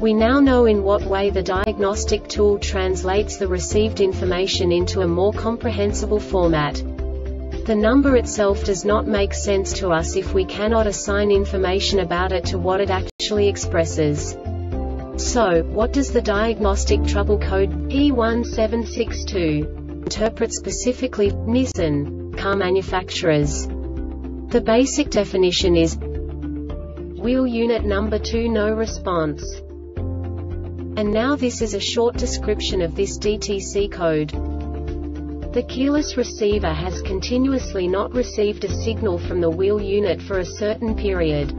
We now know in what way the diagnostic tool translates the received information into a more comprehensible format. The number itself does not make sense to us if we cannot assign information about it to what it actually expresses. So, what does the diagnostic trouble code P1762 interpret specifically Nissan car manufacturers? The basic definition is wheel unit number 2 no response. And now this is a short description of this DTC code. The keyless receiver has continuously not received a signal from the wheel unit for a certain period.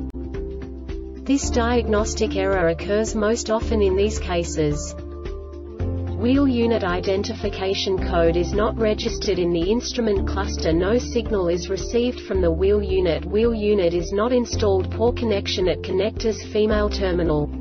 This diagnostic error occurs most often in these cases. Wheel unit identification code is not registered in the instrument cluster No signal is received from the wheel unit Wheel unit is not installed Poor connection at connector's female terminal